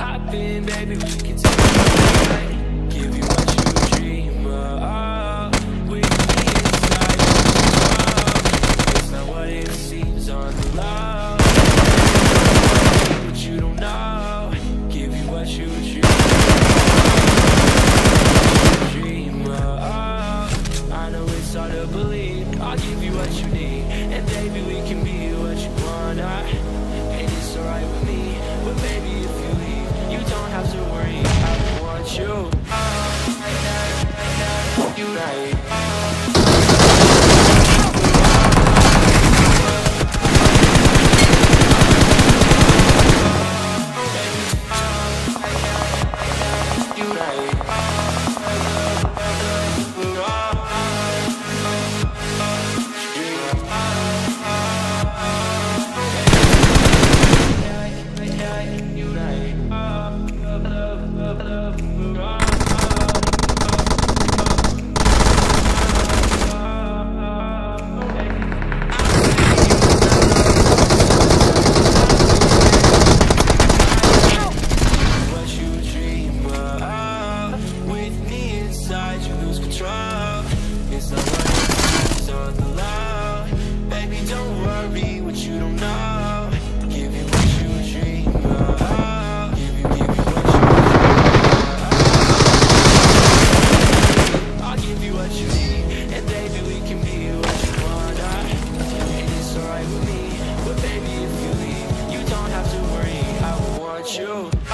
happen, baby, we can take it tonight. Give you what you dream of. With me inside your It's not what it seems on the low. But you don't know. Give you what you dream of. I know it's hard to believe. I'll give you what you need, and baby, we can be what you wanna. Thank you. You.